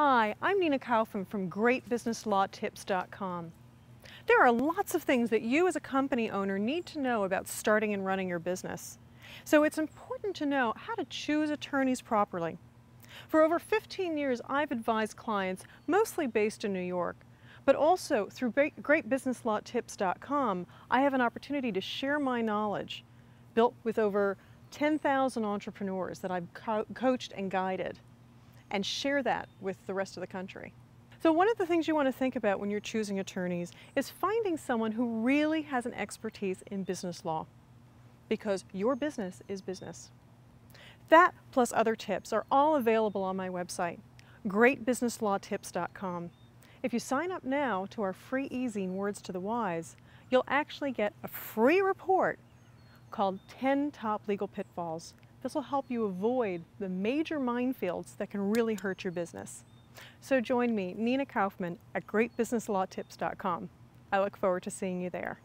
Hi, I'm Nina Kaufman from GreatBusinessLawTips.com. There are lots of things that you as a company owner need to know about starting and running your business. So it's important to know how to choose attorneys properly. For over 15 years, I've advised clients, mostly based in New York, but also through GreatBusinessLawTips.com, I have an opportunity to share my knowledge, built with over 10,000 entrepreneurs that I've co coached and guided and share that with the rest of the country. So one of the things you want to think about when you're choosing attorneys is finding someone who really has an expertise in business law because your business is business. That plus other tips are all available on my website, greatbusinesslawtips.com. If you sign up now to our free e-zine Words to the Wise, you'll actually get a free report called 10 Top Legal Pitfalls this will help you avoid the major minefields that can really hurt your business. So join me, Nina Kaufman, at GreatBusinessLawTips.com. I look forward to seeing you there.